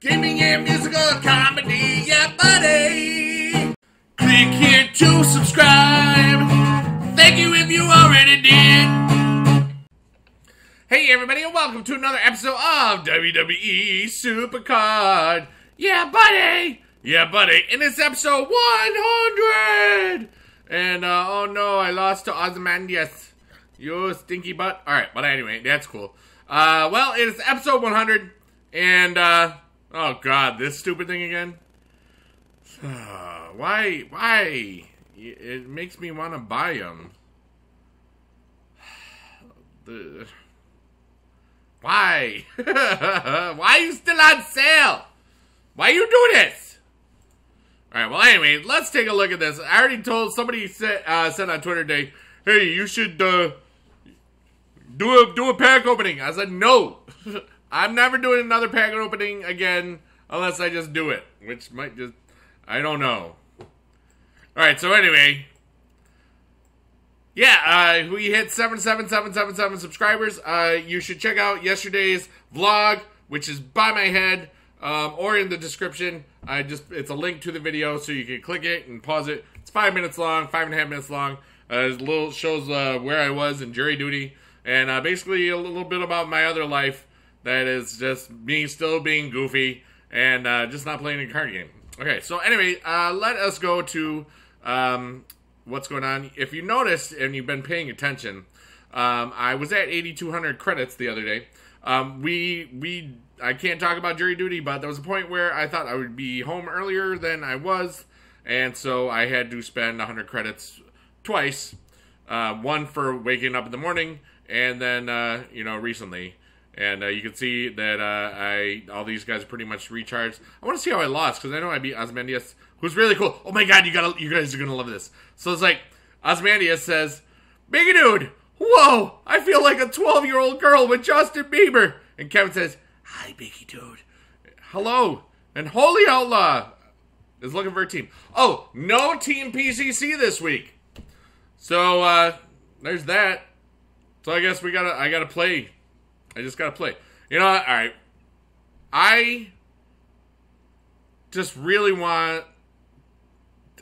Gaming and musical comedy, yeah, buddy. Click here to subscribe. Thank you if you already did. Hey, everybody, and welcome to another episode of WWE Supercard. Yeah, buddy. Yeah, buddy. And it's episode 100. And, uh, oh no, I lost to Ozymandias. You stinky butt. Alright, but anyway, that's cool. Uh, well, it is episode 100. And, uh, oh god, this stupid thing again? why, why? It makes me want to buy them. The, why? why are you still on sale? Why you doing this? Alright, well anyway, let's take a look at this. I already told, somebody said, uh, said on Twitter today, hey, you should, uh, do a, do a pack opening. I said, no. I'm never doing another pack opening again unless I just do it, which might just, I don't know. Alright, so anyway, yeah, uh, we hit 77777 subscribers. Uh, you should check out yesterday's vlog, which is by my head, um, or in the description. I just it's a link to the video, so you can click it and pause it. It's five minutes long, five and a half minutes long. Uh, it little shows uh, where I was in jury duty, and uh, basically a little bit about my other life. That is just me still being goofy and uh, just not playing a card game. Okay, so anyway, uh, let us go to um, what's going on. If you noticed and you've been paying attention, um, I was at 8,200 credits the other day. Um, we we I can't talk about jury duty, but there was a point where I thought I would be home earlier than I was, and so I had to spend 100 credits twice. Uh, one for waking up in the morning, and then uh, you know recently. And uh, you can see that uh, I all these guys are pretty much recharged. I want to see how I lost because I know I beat Ozymandias, who's really cool. Oh my god, you gotta, you guys are gonna love this. So it's like Ozymandias says, "Biggie dude, whoa, I feel like a 12 year old girl with Justin Bieber." And Kevin says, "Hi, Biggie dude, hello." And Holy Outlaw is looking for a team. Oh, no team PCC this week. So uh, there's that. So I guess we gotta, I gotta play I just gotta play. You know? All right. I just really want.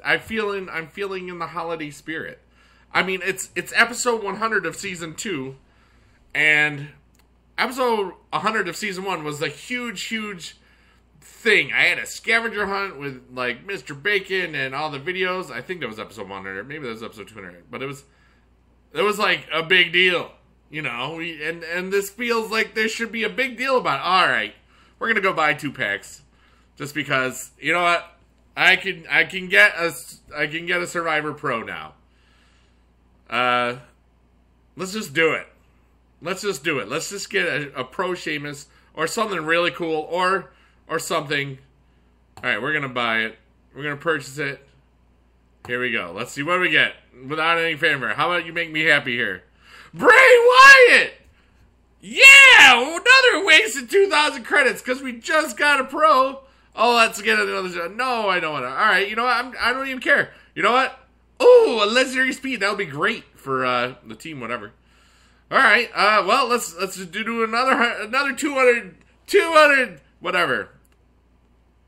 I feeling. I'm feeling in the holiday spirit. I mean, it's it's episode 100 of season two, and episode 100 of season one was a huge, huge thing. I had a scavenger hunt with like Mr. Bacon and all the videos. I think that was episode 100. Maybe that was episode 200. But it was it was like a big deal. You know, and and this feels like there should be a big deal about. It. All right, we're gonna go buy two packs, just because you know what I can I can get a I can get a Survivor Pro now. Uh, let's just do it. Let's just do it. Let's just get a, a Pro Sheamus or something really cool or or something. All right, we're gonna buy it. We're gonna purchase it. Here we go. Let's see what we get without any fanfare. How about you make me happy here? Bray Wyatt! Yeah! Another wasted 2,000 credits because we just got a pro. Oh, let's get another show. No, I don't want to. All right, you know what? I'm, I do not even care. You know what? Oh, a legendary speed. That would be great for uh, the team, whatever. All right. Uh, well, let's let's do another another 200, 200, whatever.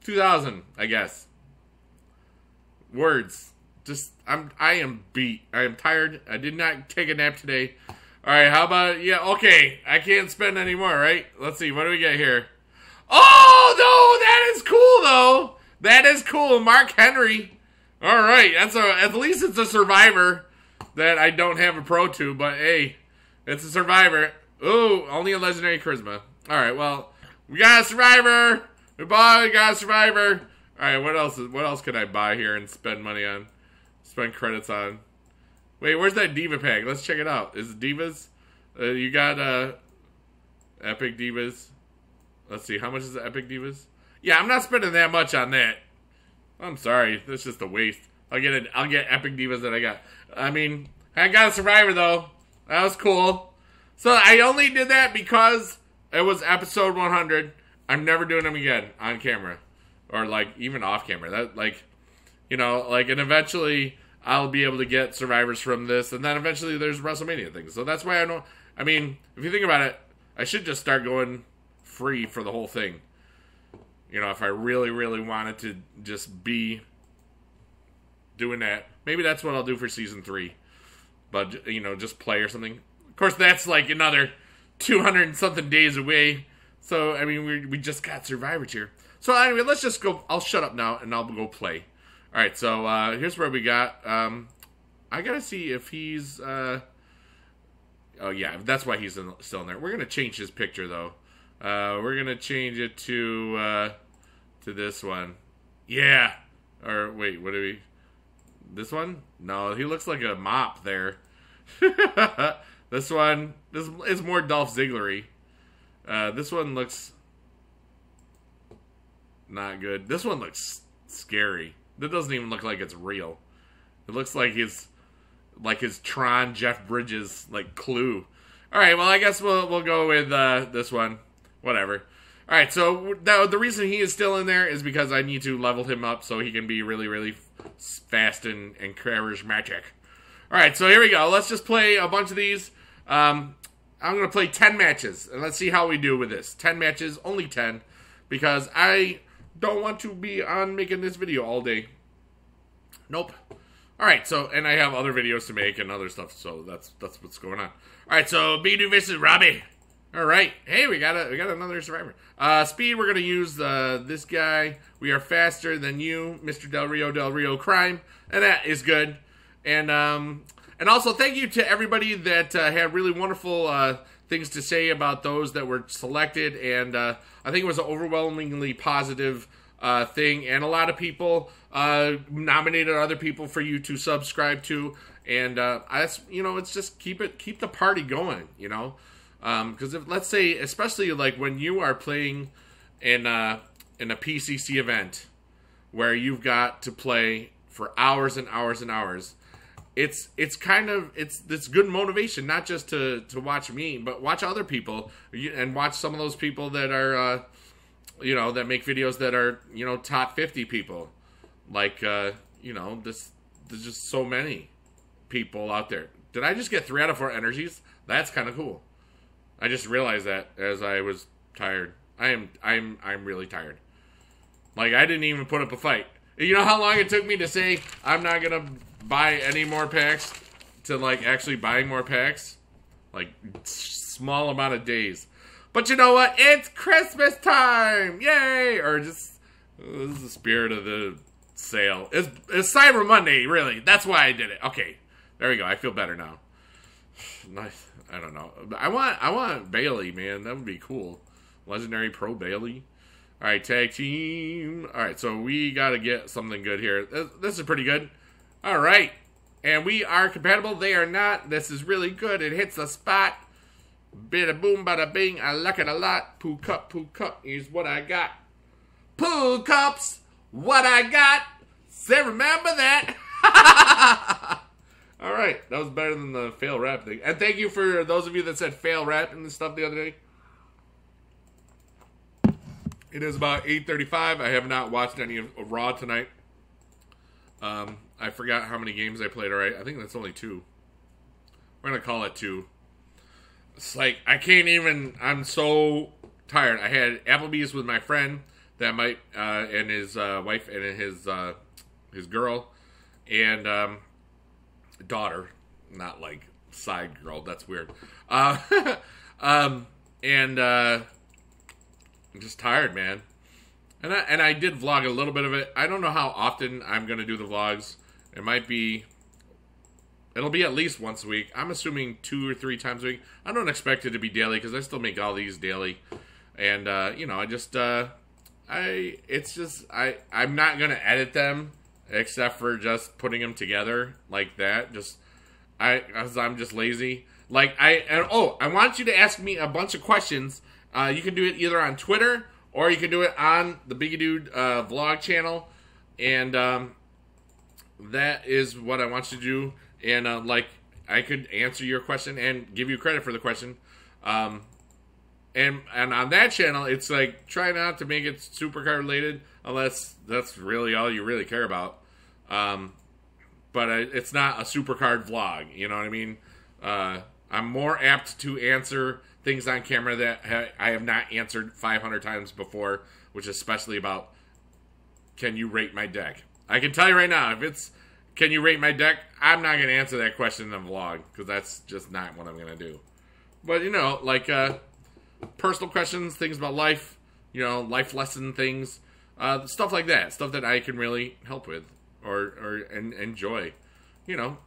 2,000, I guess. Words. Just I'm I am beat. I am tired. I did not take a nap today. All right, how about yeah? Okay, I can't spend any more, right? Let's see. What do we get here? Oh no, that is cool though. That is cool, Mark Henry. All right, that's a at least it's a survivor that I don't have a pro to, but hey, it's a survivor. Ooh, only a legendary charisma. All right, well, we got a survivor. We bought, we got a survivor. All right, what else? What else could I buy here and spend money on? Spend credits on? Wait, where's that Diva pack? Let's check it out. Is it Divas? Uh, you got uh, Epic Divas. Let's see. How much is the Epic Divas? Yeah, I'm not spending that much on that. I'm sorry. That's just a waste. I'll get it. I'll get Epic Divas that I got. I mean, I got a Survivor though. That was cool. So I only did that because it was episode 100. I'm never doing them again on camera, or like even off camera. That like, you know, like and eventually I'll be able to get survivors from this, and then eventually there's WrestleMania things. So that's why I don't. I mean, if you think about it, I should just start going free for the whole thing. You know, if I really, really wanted to just be doing that, maybe that's what I'll do for season three. But you know, just play or something. Of course, that's like another two hundred and something days away. So I mean, we we just got Survivor here. So anyway, let's just go. I'll shut up now and I'll go play. All right. So uh, here's where we got. Um, I gotta see if he's. Uh, oh yeah, that's why he's in, still in there. We're gonna change his picture though. Uh, we're gonna change it to uh, to this one. Yeah. Or wait, what do we? This one? No, he looks like a mop there. this one, this is more Dolph Zigglery. Uh, this one looks not good. This one looks scary. That doesn't even look like it's real. It looks like his like his Tron Jeff Bridges like Clu. All right, well I guess we'll we'll go with uh, this one. Whatever. All right, so now the reason he is still in there is because I need to level him up so he can be really really fast and and charismatic. All right, so here we go. Let's just play a bunch of these. Um, I'm gonna play ten matches and let's see how we do with this. Ten matches, only ten, because I don't want to be on making this video all day. Nope. All right, so and I have other videos to make and other stuff, so that's that's what's going on. All right, so Bidou versus Robbie. All right, hey, we got a we got another survivor. Uh, speed, we're gonna use uh, this guy. We are faster than you, Mr. Del Rio Del Rio Crime, and that is good. And um, and also thank you to everybody that uh, had really wonderful uh, things to say about those that were selected, and uh, I think it was an overwhelmingly positive uh, thing, and a lot of people uh, nominated other people for you to subscribe to, and uh, I, you know, it's just keep it keep the party going, you know, because um, if let's say, especially like when you are playing in uh, in a PCC event where you've got to play for hours and hours and hours it's it's kind of it's it's good motivation not just to to watch me but watch other people. And watch some of those people that are uh, you know that make videos that are you know top 50 people. Like uh, you know this there's just so many people out there. Did i just get three out of four energies? That's kind of cool. I just realized that as i was tired. I am i'm i'm really tired. Like i didn't even put up a fight. You know how long it took me to say i'm not gonna buy any more packs to like actually buying more packs. Like small amount of days. But you know what? It's Christmas time! Yay! Or just this is the spirit of the sale. It's, it's Cyber Monday, really. That's why I did it. Okay. There we go. I feel better now. Nice. I don't know. I want I want Bayley, man. That would be cool. Legendary Pro Bayley. All right, tag team. All right, so we got to get something good here. This is pretty good. All right. And we are compatible. They are not. This is really good. It hits the spot. Bada boom, bada bing. I like it a lot. Poo cup, poo cup is what I got. Poo cups, what I got. Say, remember that. All right. That was better than the fail rap thing. And thank you for those of you that said fail rap and stuff the other day. It is about 8.35. I have not watched any of Raw tonight. Um, I forgot how many games I played. All right, I think that's only two. We're gonna call it two. It's like I can't even. I'm so tired. I had Applebee's with my friend that might uh, and his uh, wife and his uh, his girl and um, daughter, not like side girl. That's weird. Uh, um, and uh, I'm just tired, man. And I, and I did vlog a little bit of it. I don't know how often I'm going to do the vlogs. It might be, it'll be at least once a week. I'm assuming two or three times a week. I don't expect it to be daily because I still make all these daily. And, uh, you know, I just, uh, I, it's just, I, I'm not going to edit them except for just putting them together like that. Just, I, because I'm just lazy. Like, I, and, oh, I want you to ask me a bunch of questions. Uh, you can do it either on Twitter or you can do it on the Biggie Dude uh, vlog channel, and um, that is what I want you to do. And uh, like, I could answer your question and give you credit for the question. Um, and and on that channel, it's like try not to make it supercard related unless that's really all you really care about. Um, but it's not a supercard vlog. You know what I mean? Uh, I'm more apt to answer things on camera that ha- I have not answered 500 times before. which is especially about can you rate my deck? I can tell you right now, if it's can you rate my deck, I'm not going to answer that question in the vlog because that's just not what I'm going to do. But you know, like uh, personal questions, things about life, you know, life lesson things, uh, stuff like that, stuff that I can really help with or or and enjoy. You know,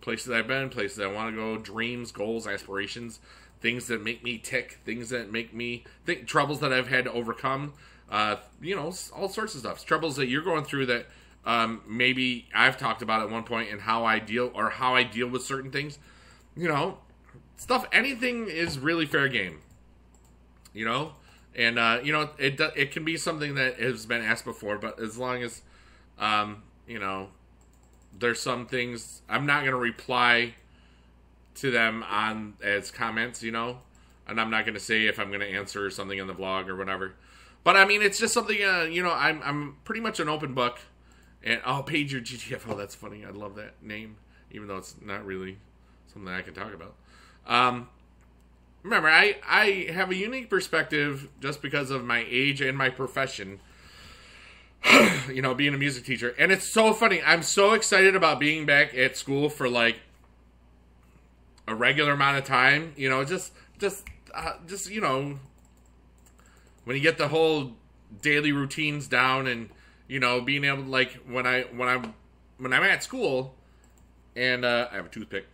places I've been, places I want to go, dreams, goals, aspirations, things that make me tick, things that make me think, troubles that I've had to overcome. Uh, you know, all sorts of stuff. Troubles that you're going through that um, maybe I've talked about at one point and how I deal or how I deal with certain things. You know, stuff. Anything is really fair game. You know, and uh, you know it it can be something that has been asked before, but as long as um, you know there's some things I'm not gonna reply to them on as comments, you know, and I'm not gonna say if I'm gonna answer something in the vlog or whatever. But I mean, it's just something uh, you know. I'm I'm pretty much an open book, and oh, Pager GTFO. That's funny. I love that name, even though it's not really something I can talk about. Um, remember, I I have a unique perspective just because of my age and my profession you know, being a music teacher. And it's so funny. I'm so excited about being back at school for like a regular amount of time. You know, just, just, uh, just, you know, when you get the whole daily routines down and, you know, being able to, like, when I, when I'm, when I'm at school and, uh, I have a toothpick,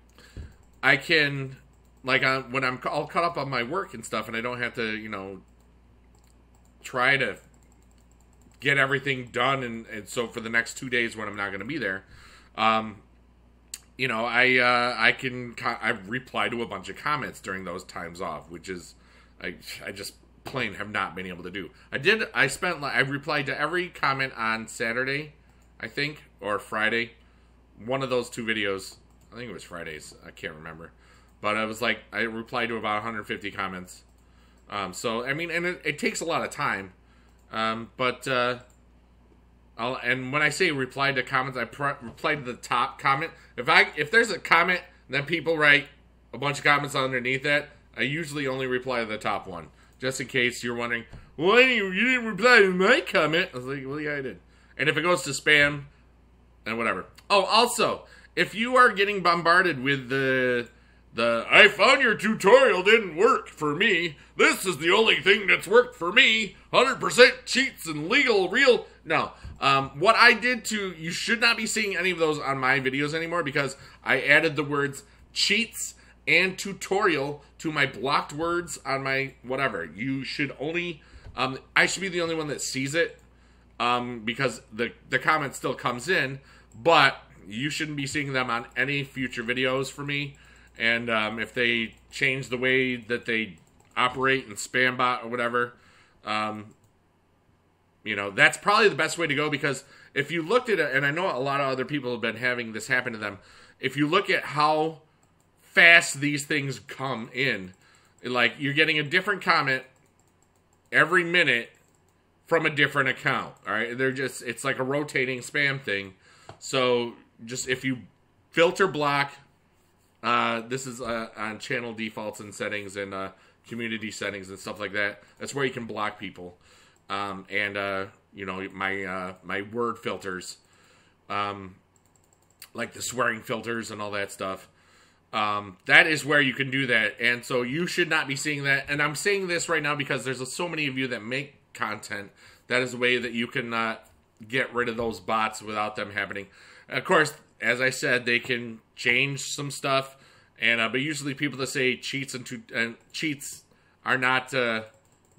I can, like, uh, when I'm all caught up on my work and stuff and I don't have to, you know, try to get everything done, and, and so for the next two days when I'm not going to be there, um, you know, I uh, I can I reply to a bunch of comments during those times off, which is I I just plain have not been able to do. I did I spent I replied to every comment on Saturday, I think, or Friday, one of those two videos. I think it was Fridays. I can't remember, but I was like I replied to about 150 comments. Um, so I mean, and it, it takes a lot of time. Um, but uh, I'll and when I say reply to comments, I reply to the top comment. If I if there's a comment, then people write a bunch of comments underneath that. I usually only reply to the top one, just in case you're wondering, you, you didn't reply to my comment? I was like, well, yeah, I did. And if it goes to spam, and whatever. Oh, also, if you are getting bombarded with the the I found your tutorial didn't work for me. This is the only thing that's worked for me. 100% cheats and legal real. No. Um, what I did to you should not be seeing any of those on my videos anymore because I added the words cheats and tutorial to my blocked words on my whatever. You should only um, I should be the only one that sees it um, because the the comment still comes in, but you shouldn't be seeing them on any future videos for me and um, if they change the way that they operate and spam bot or whatever, um, you know, that's probably the best way to go because if you looked at it, and I know a lot of other people have been having this happen to them, if you look at how fast these things come in, like you're getting a different comment every minute from a different account. All right, they're just it's like a rotating spam thing. So just if you filter block uh, this is uh, on channel defaults and settings and uh, community settings and stuff like that. That's where you can block people. Um, and uh, you know my uh, my word filters, um, like the swearing filters and all that stuff. Um, that is where you can do that, and so you should not be seeing that. And I'm saying this right now because there's so many of you that make content. That is a way that you can uh, get rid of those bots without them happening. Of course, as I said, they can change some stuff, and uh, but usually people that say cheats and, to, and cheats are not uh,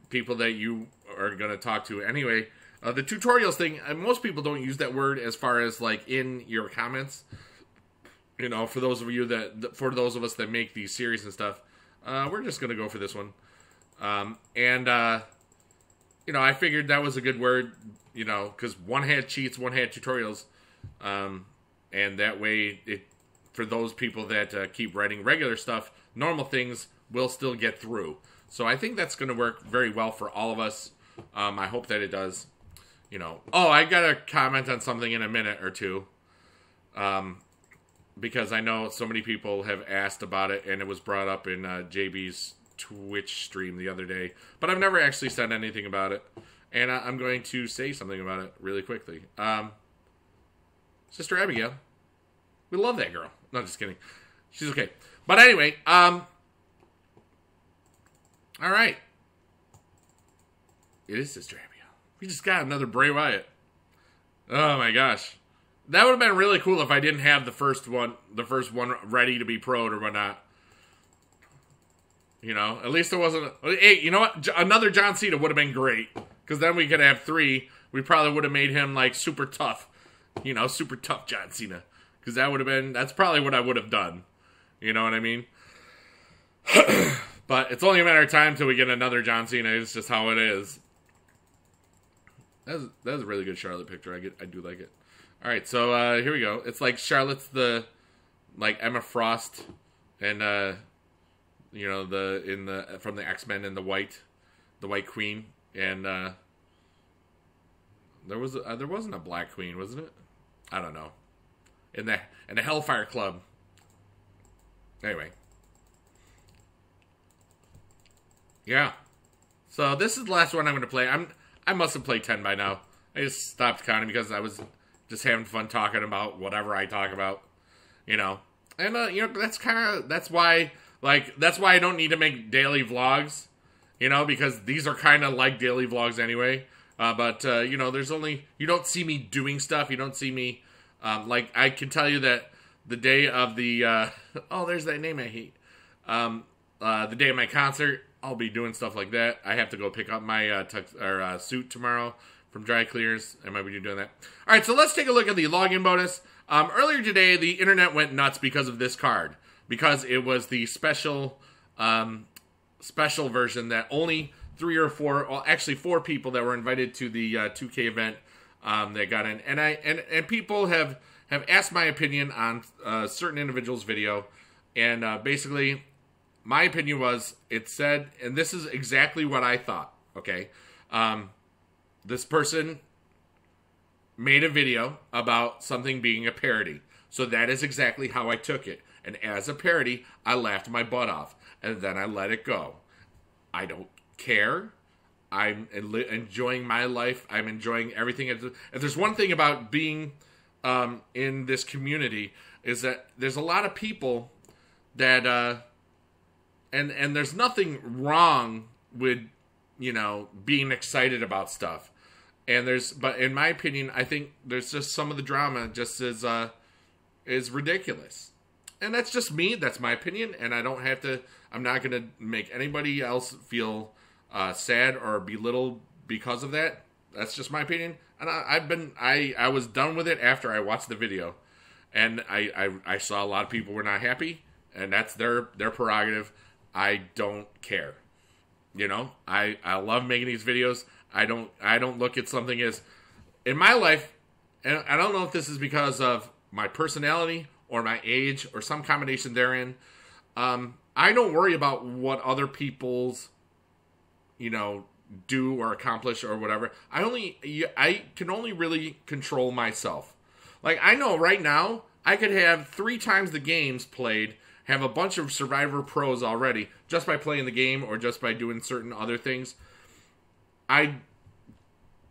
people that you are going to talk to anyway. Uh, the tutorials thing, uh, most people don't use that word as far as like in your comments. You know, for those of you that, for those of us that make these series and stuff, uh, we're just going to go for this one. Um, and, uh, you know, I figured that was a good word, you know, because one had cheats, one had tutorials. Um, and that way, it for those people that uh, keep writing regular stuff, normal things will still get through. So I think that's going to work very well for all of us. Um, I hope that it does. You know, oh, I got to comment on something in a minute or two. Um, because I know so many people have asked about it, and it was brought up in uh, JB's Twitch stream the other day. But I've never actually said anything about it. and I, am going to say something about it really quickly. Um, Sister Abigail, we love that girl. No, just kidding. She's okay. But anyway, um, all right. It is Sister Abigail. We just got another Bray Wyatt. Oh my gosh. That would have been really cool if I didn't have the first one, the first one ready to be proed or whatnot. You know, at least it wasn't. Hey, you know what? Another John Cena would have been great because then we could have three. We probably would have made him like super tough. You know, super tough John Cena because that would have been. That's probably what I would have done. You know what I mean? but it's only a matter of time till we get another John Cena. It's just how it is. That's that's a really good Charlotte picture. I get I do like it. All right, so uh, here we go. It's like Charlotte's the like Emma Frost and uh, you know the in the from the X Men and the white the White Queen and uh, there was a, uh, there wasn't a Black Queen, wasn't it? I don't know. In the in the Hellfire Club. Anyway. Yeah. So this is the last one I'm going to play. I'm I must have played 10 by now. I just stopped counting because I was just having fun talking about whatever I talk about, you know. And uh, you know that's kind of that's why like that's why I don't need to make daily vlogs, you know, because these are kind of like daily vlogs anyway. Uh, but uh, you know, there's only you don't see me doing stuff. You don't see me um, like I can tell you that the day of the uh, oh, there's that name I hate. Um, uh, the day of my concert, I'll be doing stuff like that. I have to go pick up my uh, tux- or, uh, suit tomorrow from Dry Clears. I might be doing that. All right, so let's take a look at the login bonus. Um, earlier today, the internet went nuts because of this card because it was the special um, special version that only three or four, well, actually four people that were invited to the uh, 2K event um, that got in, and I and and people have have asked my opinion on uh, certain individuals' video, and uh, basically my opinion was it said, and this is exactly what I thought. Okay, um, this person made a video about something being a parody, so that is exactly how I took it. And as a parody, I laughed my butt off, and then I let it go. I don't care. I'm enjoying my life. I'm enjoying everything. If there's one thing about being um, in this community, is that there's a lot of people that uh, and and there's nothing wrong with you know being excited about stuff. And there's but in my opinion i think there's just some of the drama just is uh is ridiculous. And that's just me that's my opinion and i don't have to i'm not gonna make anybody else feel uh sad or belittled because of that. That's just my opinion. And I, have been i i was done with it after i watched the video. And I, I i saw a lot of people were not happy and that's their their prerogative I don't care. You know, I I love making these videos. I don't I don't look at something as in my life, and I don't know if this is because of my personality or my age or some combination therein. Um, I don't worry about what other people's, you know, do or accomplish or whatever. I only I can only really control myself. Like I know right now I could have three times the games played have a bunch of Survivor pros already just by playing the game or just by doing certain other things. I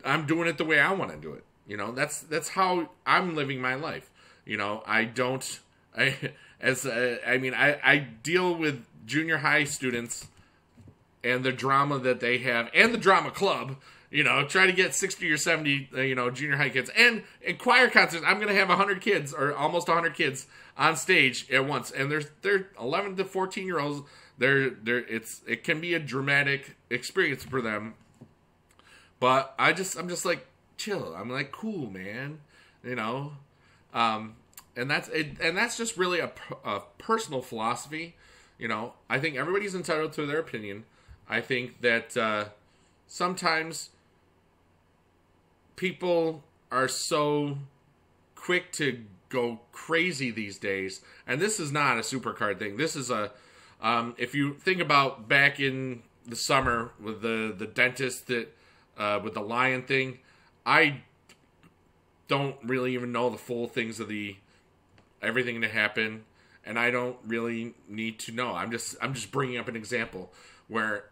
I'm doing it the way I want to do it. You know, that's that's how I'm living my life. You know, I don't I as uh, I mean I I deal with junior high students and the drama that they have and the drama club you know, try to get 60 or 70, uh, you know, junior high kids. And in choir concerts, I'm going to have 100 kids or almost 100 kids on stage at once. And there's they're 11 to 14 year olds. They're they're it's it can be a dramatic experience for them. But I just I'm just like chill. I'm like cool, man. You know, um, and that's it, and that's just really a, a personal philosophy. You know, I think everybody's entitled to their opinion. I think that uh, sometimes people are so quick to go crazy these days, and this is not a supercard thing. This is a um, if you think about back in the summer with the the dentist that uh, with the lion thing, I don't really even know the full things of the everything that happened, and I don't really need to know. I'm just I'm just bringing up an example where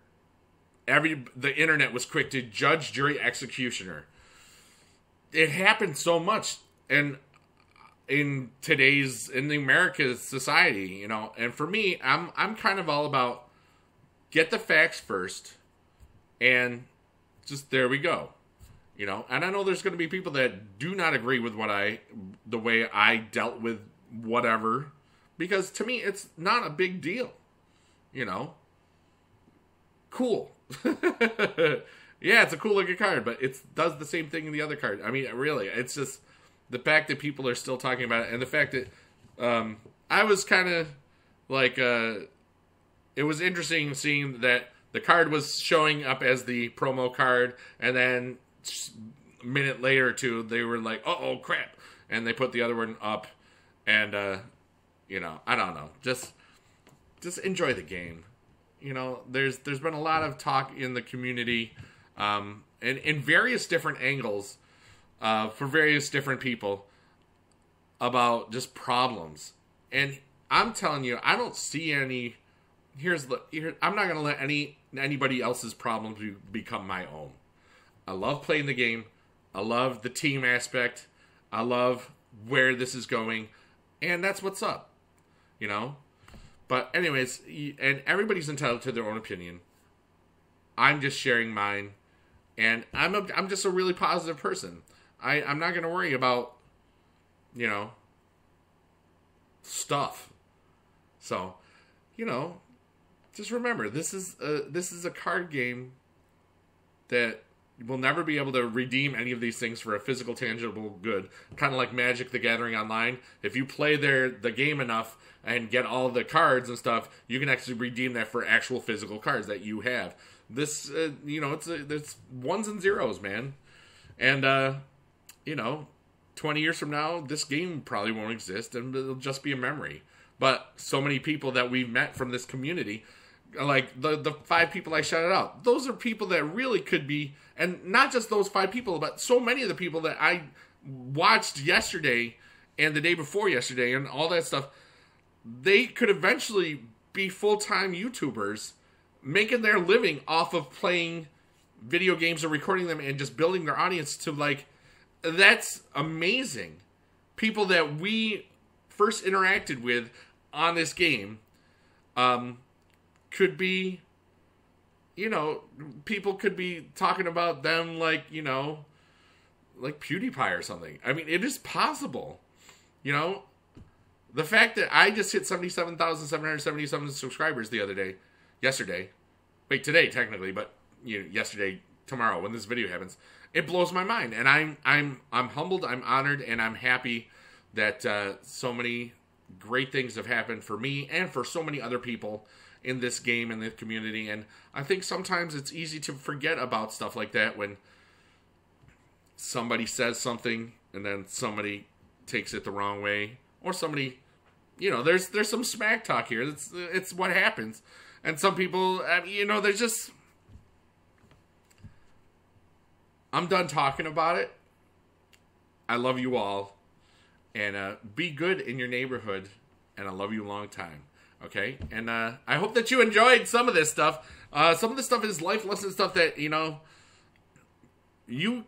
every the internet was quick to judge, jury, executioner. It happened so much, and in today's in the America society, you know. And for me, I'm I'm kind of all about get the facts first, and just there we go, you know. And I know there's going to be people that do not agree with what I the way I dealt with whatever, because to me it's not a big deal, you know. Cool. yeah, it's a cool looking card, but it does the same thing in the other card. I mean, really, it's just the fact that people are still talking about it, and the fact that um, I was kind of like, uh, it was interesting seeing that the card was showing up as the promo card, and then a minute later or two, they were like, "Oh, crap!" and they put the other one up, and uh, you know, I don't know, just just enjoy the game. You know, there's there's been a lot of talk in the community, um, and in various different angles uh, for various different people about just problems. And I'm telling you, I don't see any. Here's the. Here, I'm not to let any anybody else's problems be, become my own. I love playing the game. I love the team aspect. I love where this is going, and that's what's up. You know. But anyways, and everybody's entitled to their own opinion. I'm just sharing mine, and I'm a, I'm just a really positive person. I, I'm not going to worry about, you know, stuff. So, you know, just remember this is a, this is a card game that will never be able to redeem any of these things for a physical tangible good. Kind of like magic the gathering online. If you play their the game enough and get all the cards and stuff you can actually redeem that for actual physical cards that you have. This uh, you know it's a, it's ones and zeros man. And uh you know, 20 years from now, this game probably won't exist and it'll just be a memory. But so many people that we've met from this community, like the the five people I shouted out, those are people that really could be, and not just those five people, but so many of the people that I watched yesterday and the day before yesterday and all that stuff, they could eventually be full time YouTubers making their living off of playing video games or recording them and just building their audience to like that's amazing. People that we first interacted with on this game um, could be, you know, people could be talking about them like, you know, like PewDiePie or something. I mean, it is possible. You know, the fact that I just hit 77,777 subscribers the other day, yesterday, wait, today technically, but you know, yesterday, tomorrow when this video happens it blows my mind, and I'm I'm I'm humbled, I'm honored, and I'm happy that uh, so many great things have happened for me and for so many other people in this game and the community. And I think sometimes it's easy to forget about stuff like that when somebody says something and then somebody takes it the wrong way, or somebody, you know, there's there's some smack talk here. It's it's what happens, and some people, you know, there's just I'm done talking about it. I love you all. And uh, be good in your neighborhood. And I love you a long time. Okay? And uh, I hope that you enjoyed some of this stuff. Uh, some of this stuff is life lesson stuff that, you know, you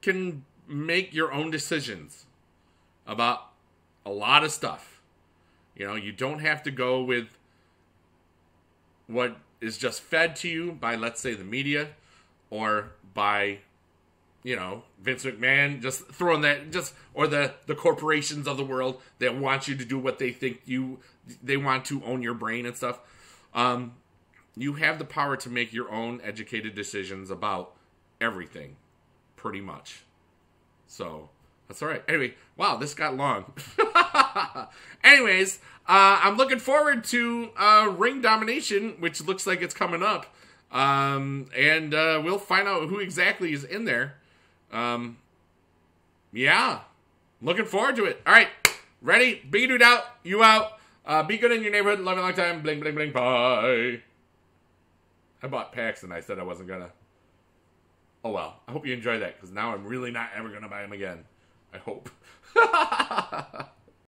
can make your own decisions about a lot of stuff. You know, you don't have to go with what is just fed to you by, let's say, the media or by you know Vince McMahon just throwing that just or the the corporations of the world that want you to do what they think you they want to own your brain and stuff. Um, you have the power to make your own educated decisions about everything, pretty much. So that's all right. Anyway, wow, this got long. Anyways, uh, I'm looking forward to uh, Ring Domination, which looks like it's coming up. Um, and uh, we'll find out who exactly is in there. Um, yeah, looking forward to it. All right, ready? Big dude out, you out. Uh, be good in your neighborhood. Love you a long time. Bling, bling, bling. Bye. I bought packs and I said I wasn't gonna. Oh well. I hope you enjoy that because now I'm really not ever gonna buy them again. I hope.